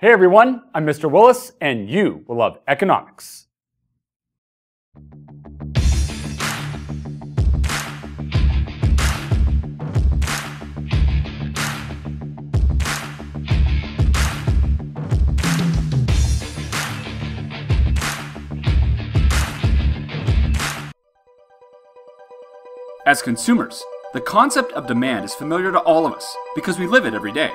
Hey everyone, I'm Mr. Willis, and you will love economics. As consumers, the concept of demand is familiar to all of us because we live it every day.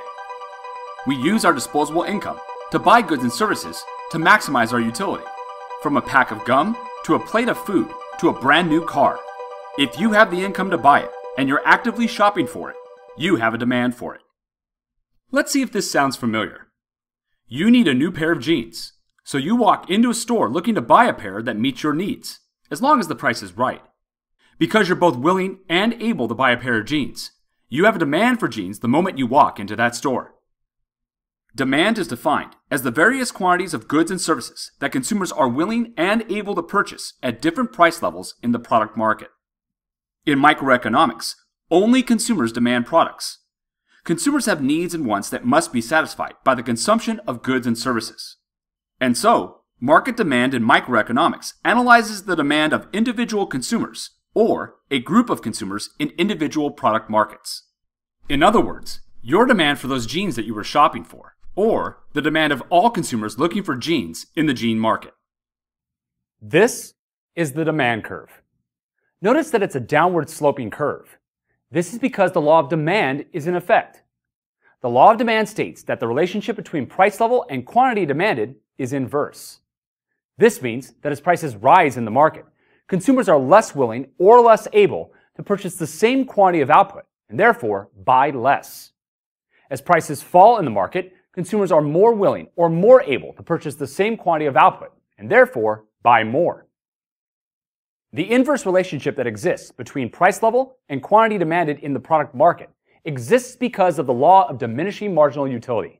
We use our disposable income to buy goods and services to maximize our utility. From a pack of gum to a plate of food to a brand new car. If you have the income to buy it and you're actively shopping for it, you have a demand for it. Let's see if this sounds familiar. You need a new pair of jeans, so you walk into a store looking to buy a pair that meets your needs, as long as the price is right. Because you're both willing and able to buy a pair of jeans, you have a demand for jeans the moment you walk into that store. Demand is defined as the various quantities of goods and services that consumers are willing and able to purchase at different price levels in the product market. In microeconomics, only consumers demand products. Consumers have needs and wants that must be satisfied by the consumption of goods and services. And so, market demand in microeconomics analyzes the demand of individual consumers or a group of consumers in individual product markets. In other words, your demand for those jeans that you were shopping for or the demand of all consumers looking for jeans in the jean market. This is the demand curve. Notice that it's a downward sloping curve. This is because the law of demand is in effect. The law of demand states that the relationship between price level and quantity demanded is inverse. This means that as prices rise in the market, consumers are less willing or less able to purchase the same quantity of output and therefore buy less. As prices fall in the market, consumers are more willing or more able to purchase the same quantity of output and therefore buy more. The inverse relationship that exists between price level and quantity demanded in the product market exists because of the law of diminishing marginal utility.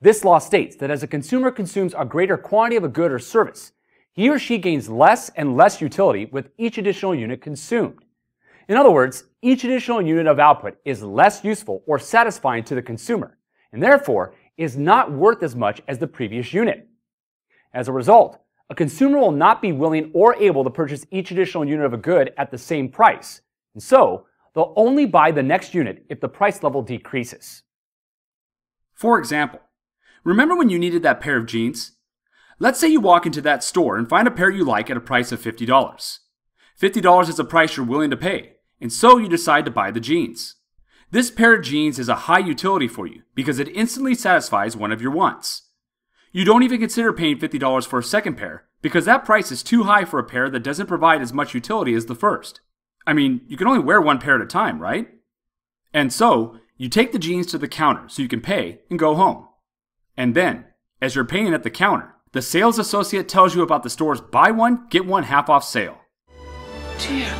This law states that as a consumer consumes a greater quantity of a good or service, he or she gains less and less utility with each additional unit consumed. In other words, each additional unit of output is less useful or satisfying to the consumer, and therefore is not worth as much as the previous unit. As a result, a consumer will not be willing or able to purchase each additional unit of a good at the same price, and so they'll only buy the next unit if the price level decreases. For example, remember when you needed that pair of jeans? Let's say you walk into that store and find a pair you like at a price of $50. $50 is a price you're willing to pay, and so you decide to buy the jeans. This pair of jeans is a high utility for you because it instantly satisfies one of your wants. You don't even consider paying $50 for a second pair because that price is too high for a pair that doesn't provide as much utility as the first. I mean, you can only wear one pair at a time, right? And so, you take the jeans to the counter so you can pay and go home. And then, as you're paying at the counter, the sales associate tells you about the store's buy one, get one half off sale. Dear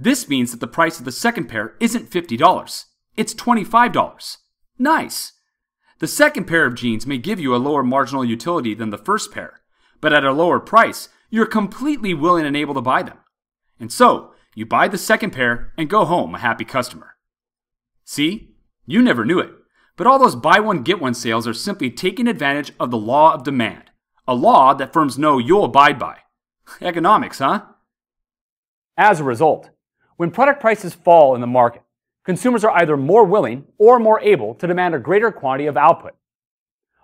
This means that the price of the second pair isn't $50, it's $25. Nice! The second pair of jeans may give you a lower marginal utility than the first pair, but at a lower price, you're completely willing and able to buy them. And so, you buy the second pair and go home a happy customer. See? You never knew it, but all those buy one get one sales are simply taking advantage of the law of demand, a law that firms know you'll abide by. Economics, huh? As a result, when product prices fall in the market, consumers are either more willing or more able to demand a greater quantity of output.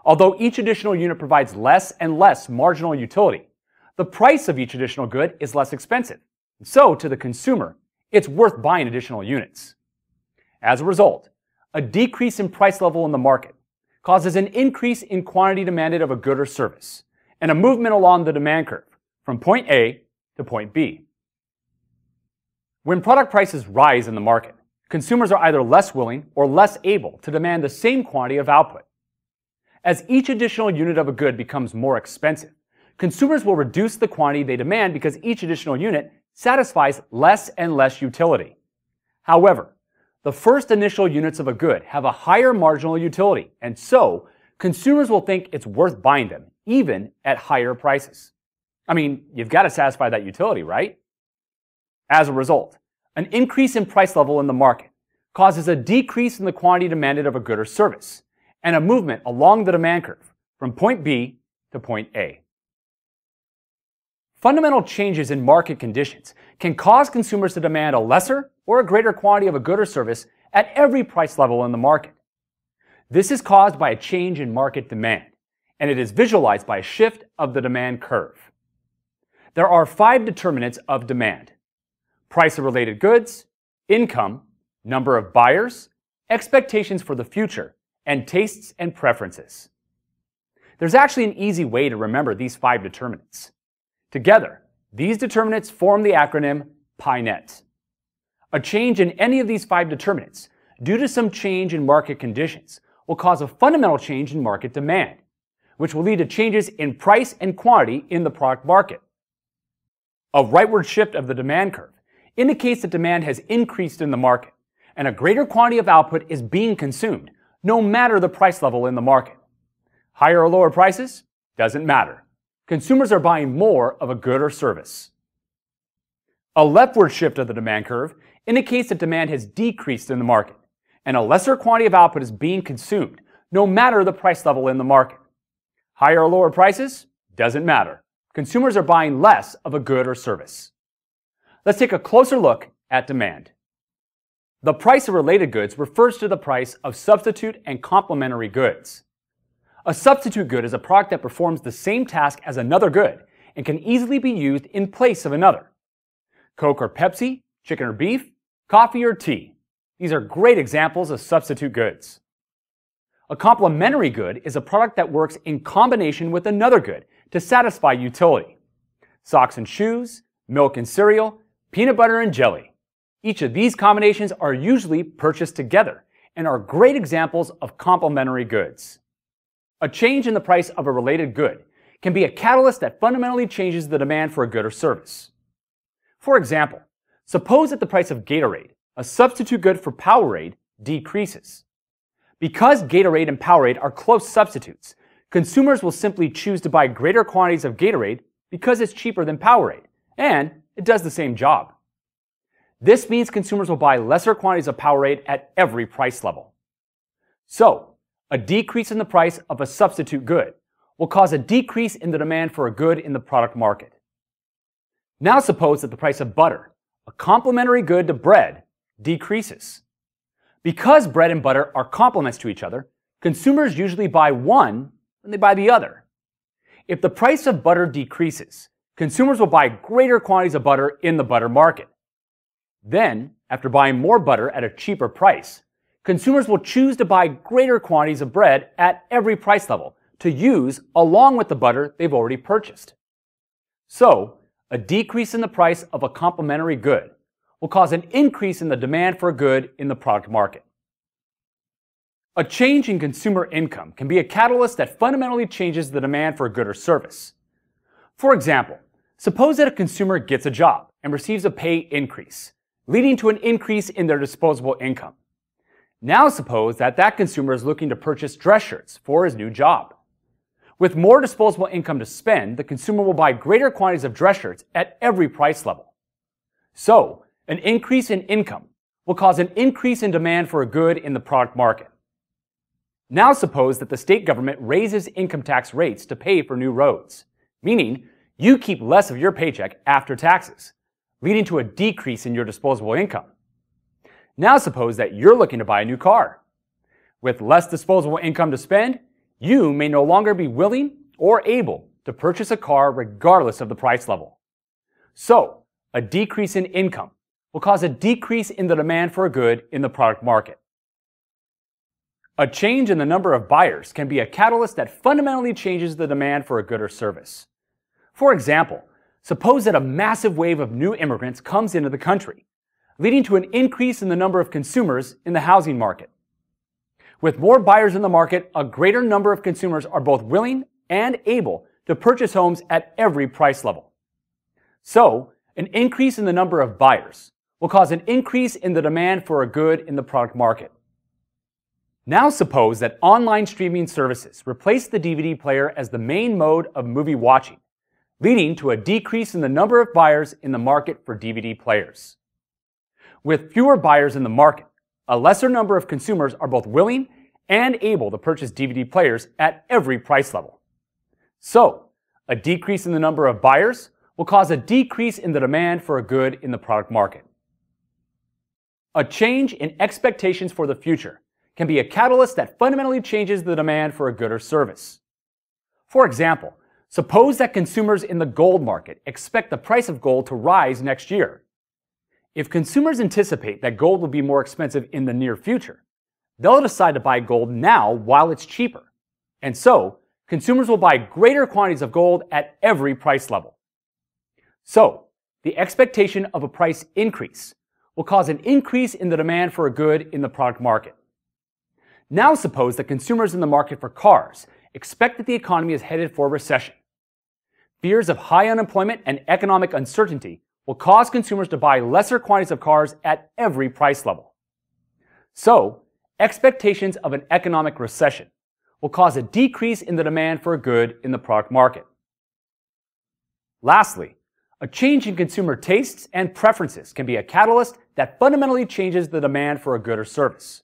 Although each additional unit provides less and less marginal utility, the price of each additional good is less expensive. So, to the consumer, it's worth buying additional units. As a result, a decrease in price level in the market causes an increase in quantity demanded of a good or service, and a movement along the demand curve from point A to point B. When product prices rise in the market, consumers are either less willing or less able to demand the same quantity of output. As each additional unit of a good becomes more expensive, consumers will reduce the quantity they demand because each additional unit satisfies less and less utility. However, the first initial units of a good have a higher marginal utility, and so consumers will think it's worth buying them, even at higher prices. I mean, you've got to satisfy that utility, right? As a result, an increase in price level in the market causes a decrease in the quantity demanded of a good or service, and a movement along the demand curve from point B to point A. Fundamental changes in market conditions can cause consumers to demand a lesser or a greater quantity of a good or service at every price level in the market. This is caused by a change in market demand, and it is visualized by a shift of the demand curve. There are five determinants of demand. Price of related goods, income, number of buyers, expectations for the future, and tastes and preferences. There's actually an easy way to remember these five determinants. Together, these determinants form the acronym PINET. A change in any of these five determinants, due to some change in market conditions, will cause a fundamental change in market demand, which will lead to changes in price and quantity in the product market. A rightward shift of the demand curve indicates that demand has increased in the market, and a greater quantity of output is being consumed, no matter the price level in the market. Higher or lower prices? Doesn't matter. Consumers are buying more of a good or service. A leftward shift of the demand curve indicates that demand has decreased in the market, and a lesser quantity of output is being consumed, no matter the price level in the market. Higher or lower prices? Doesn't matter. Consumers are buying less of a good or service. Let's take a closer look at demand. The price of related goods refers to the price of substitute and complementary goods. A substitute good is a product that performs the same task as another good and can easily be used in place of another. Coke or Pepsi, chicken or beef, coffee or tea. These are great examples of substitute goods. A complementary good is a product that works in combination with another good to satisfy utility. Socks and shoes, milk and cereal, peanut butter and jelly. Each of these combinations are usually purchased together and are great examples of complementary goods. A change in the price of a related good can be a catalyst that fundamentally changes the demand for a good or service. For example, suppose that the price of Gatorade, a substitute good for Powerade, decreases. Because Gatorade and Powerade are close substitutes, consumers will simply choose to buy greater quantities of Gatorade because it's cheaper than Powerade, and it does the same job. This means consumers will buy lesser quantities of Powerade at every price level. So, a decrease in the price of a substitute good will cause a decrease in the demand for a good in the product market. Now suppose that the price of butter, a complementary good to bread, decreases. Because bread and butter are complements to each other, consumers usually buy one when they buy the other. If the price of butter decreases, consumers will buy greater quantities of butter in the butter market. Then, after buying more butter at a cheaper price, consumers will choose to buy greater quantities of bread at every price level to use along with the butter they've already purchased. So, a decrease in the price of a complementary good will cause an increase in the demand for a good in the product market. A change in consumer income can be a catalyst that fundamentally changes the demand for a good or service. For example, suppose that a consumer gets a job and receives a pay increase leading to an increase in their disposable income. Now suppose that that consumer is looking to purchase dress shirts for his new job. With more disposable income to spend, the consumer will buy greater quantities of dress shirts at every price level. So, an increase in income will cause an increase in demand for a good in the product market. Now suppose that the state government raises income tax rates to pay for new roads, meaning you keep less of your paycheck after taxes leading to a decrease in your disposable income. Now suppose that you're looking to buy a new car. With less disposable income to spend, you may no longer be willing or able to purchase a car regardless of the price level. So, a decrease in income will cause a decrease in the demand for a good in the product market. A change in the number of buyers can be a catalyst that fundamentally changes the demand for a good or service. For example, Suppose that a massive wave of new immigrants comes into the country, leading to an increase in the number of consumers in the housing market. With more buyers in the market, a greater number of consumers are both willing and able to purchase homes at every price level. So, an increase in the number of buyers will cause an increase in the demand for a good in the product market. Now suppose that online streaming services replace the DVD player as the main mode of movie watching leading to a decrease in the number of buyers in the market for DVD players. With fewer buyers in the market, a lesser number of consumers are both willing and able to purchase DVD players at every price level. So, a decrease in the number of buyers will cause a decrease in the demand for a good in the product market. A change in expectations for the future can be a catalyst that fundamentally changes the demand for a good or service. For example, suppose that consumers in the gold market expect the price of gold to rise next year. If consumers anticipate that gold will be more expensive in the near future, they'll decide to buy gold now while it's cheaper. And so, consumers will buy greater quantities of gold at every price level. So, the expectation of a price increase will cause an increase in the demand for a good in the product market. Now suppose that consumers in the market for cars expect that the economy is headed for recession. Fears of high unemployment and economic uncertainty will cause consumers to buy lesser quantities of cars at every price level. So, expectations of an economic recession will cause a decrease in the demand for a good in the product market. Lastly, a change in consumer tastes and preferences can be a catalyst that fundamentally changes the demand for a good or service.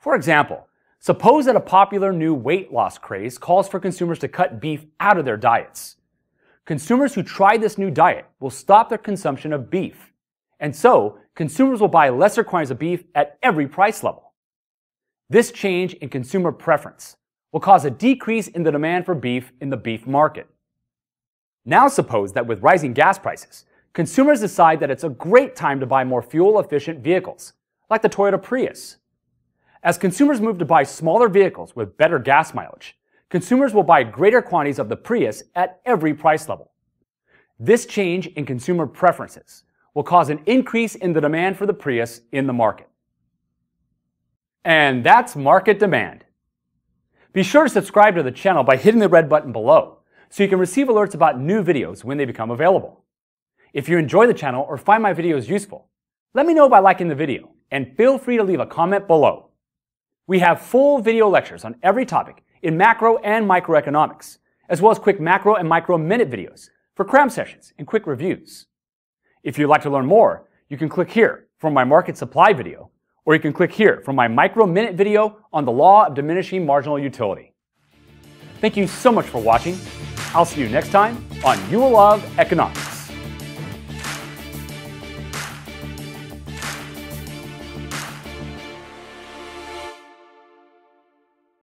For example, suppose that a popular new weight loss craze calls for consumers to cut beef out of their diets. Consumers who try this new diet will stop their consumption of beef. And so, consumers will buy lesser quantities of beef at every price level. This change in consumer preference will cause a decrease in the demand for beef in the beef market. Now suppose that with rising gas prices, consumers decide that it's a great time to buy more fuel-efficient vehicles, like the Toyota Prius. As consumers move to buy smaller vehicles with better gas mileage, consumers will buy greater quantities of the Prius at every price level. This change in consumer preferences will cause an increase in the demand for the Prius in the market. And that's market demand. Be sure to subscribe to the channel by hitting the red button below so you can receive alerts about new videos when they become available. If you enjoy the channel or find my videos useful, let me know by liking the video and feel free to leave a comment below. We have full video lectures on every topic in macro and microeconomics, as well as quick macro and micro minute videos for cram sessions and quick reviews. If you'd like to learn more, you can click here for my market supply video, or you can click here for my micro minute video on the law of diminishing marginal utility. Thank you so much for watching. I'll see you next time on You Will Love Economics.